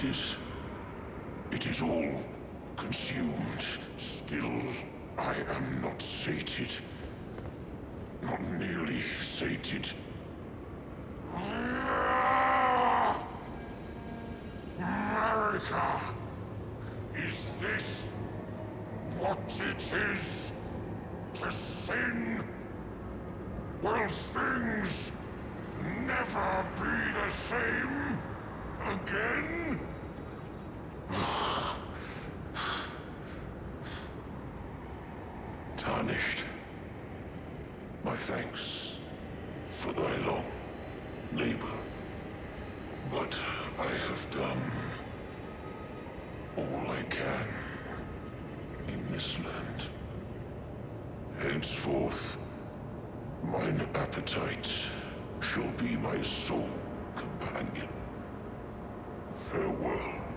It is. It is all consumed. Still, I am not sated. Not nearly sated. Marika! Is this what it is to sin? Will things never be the same again? Tarnished. My thanks for thy long labor. But I have done all I can in this land. Henceforth, mine appetite shall be my sole companion. Farewell.